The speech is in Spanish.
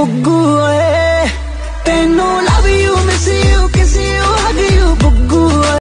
never good